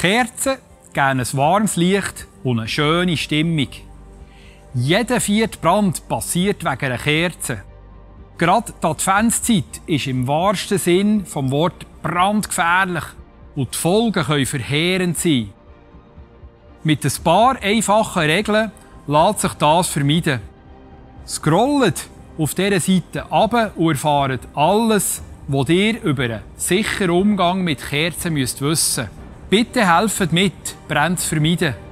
Kerzen geben ein warmes Licht und eine schöne Stimmung. Jeder vierte Brand passiert wegen einer Kerze. Gerade die Adventszeit ist im wahrsten Sinn vom Wort brandgefährlich und die Folgen können verheerend sein. Mit ein paar einfachen Regeln lässt sich das vermeiden. Scrollt auf dieser Seite ab und erfahrt alles, was ihr über einen sicheren Umgang mit Kerzen müsst wissen Bitte helft mit, Brände zu vermeiden.